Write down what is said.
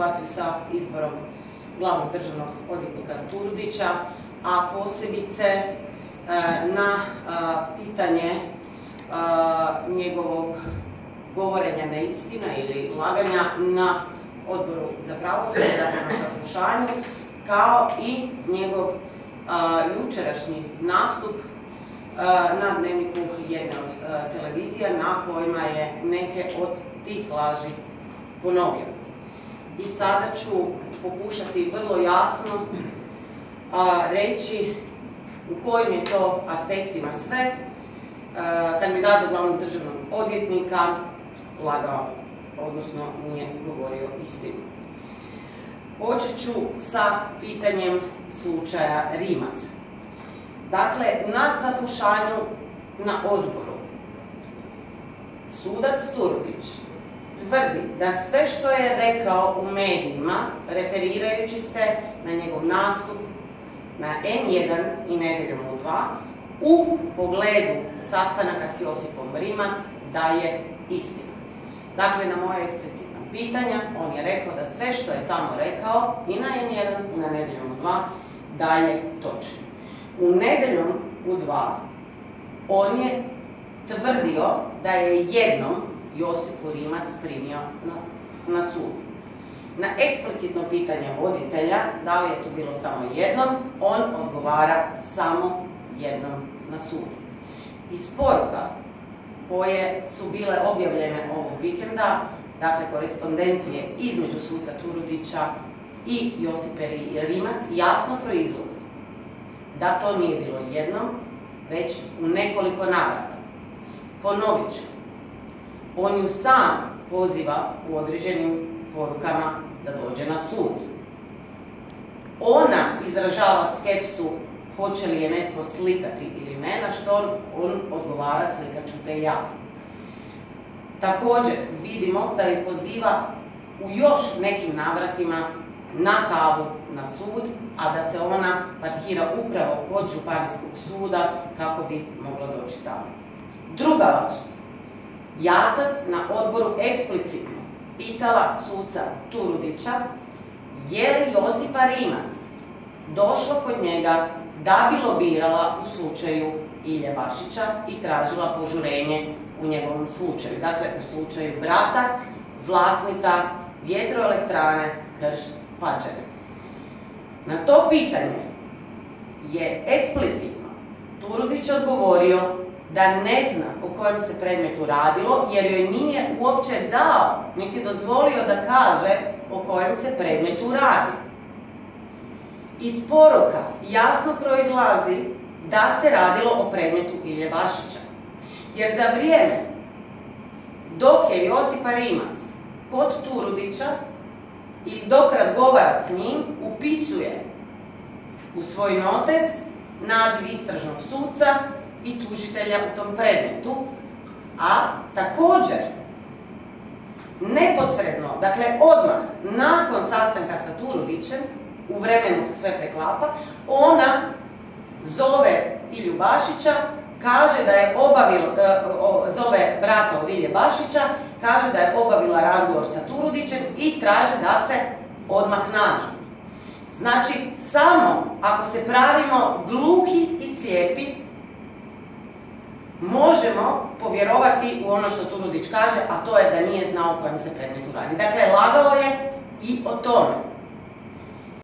situaciju sa izborom glavnog državnog odvjetnika Turudića, a posebice e, na pitanje njegovog govorenja neistina ili laganja na odboru za pravosuđe, dakle na saslušanju, kao i njegov jučerašnji nastup na dnevniku jedne od televizija na kojima je neke od tih laži ponovio. I sada ću pokušati vrlo jasno reći u kojim je to aspektima sve kandidat za glavnog državnog odvjetnika lagao, odnosno nije govorio istinu. Počet ću sa pitanjem slučaja Rimac. Dakle, na saslušanju na odboru sudac Turudić tvrdi da sve što je rekao u medijima, referirajući se na njegov nastup na N1 i Nedeljom u 2, u pogledu sastanaka s Josipom Rimac da je istina. Dakle, na moje eksplicitna pitanja, on je rekao da sve što je tamo rekao i na N1 i na Nedeljom u 2 da je točno. U Nedeljom u 2 on je tvrdio da je jednom Josipu Rimac primio na, na sud. Na eksplicitno pitanje voditelja, da li je to bilo samo jednom, on odgovara samo jednom na sudu. Iz poruka koje su bile objavljene ovog vikenda, dakle korespondencije između suca Turudića i Josipe Rimac, jasno proizlazi da to nije bilo jednom, već u nekoliko navrata. Ponovit ću, on ju sam poziva u određenim porukama da dođe na sud. Ona izražava skepsu hoće li je netko slikati ili ne, na što on, odgovara slikat ću te ja. Također vidimo da je poziva u još nekim navratima na kavu na sud, a da se ona parkira upravo kod Županijskog suda kako bi mogla doći tamo. Druga laž. Ja sam na odboru eksplicitno pitala suca Turudića je li Josipa Rimac došlo kod njega da bi lobirala u slučaju Ilje Bašića i tražila požurenje u njegovom slučaju. Dakle, u slučaju brata, vlasnika vjetroelektrane Krš Pađene. Na to pitanje je eksplicitno Turudić odgovorio da ne zna o kojem se predmetu radilo, jer joj nije uopće dao, niti dozvolio da kaže o kojem se predmetu radi. Iz poruka jasno proizlazi da se radilo o predmetu Ilje Bašića. Jer za vrijeme dok je Josipa Rimac kod Turudića i dok razgovara s njim, upisuje u svoj notes naziv istražnog suca i tužitelja u tom predmetu, a također neposredno, dakle odmah nakon sastanka sa Turudićem, u vremenu se sve preklapa, ona zove Ilju Bašića, kaže da je obavila, e, zove brata od Ilje Bašića, kaže da je obavila razgovor sa Turudićem i traže da se odmah nađu. Znači, samo ako se pravimo gluhi i slijepi, možemo povjerovati u ono što Turudić kaže, a to je da nije znao o kojem se predmetu radi. Dakle, lagao je i o tome.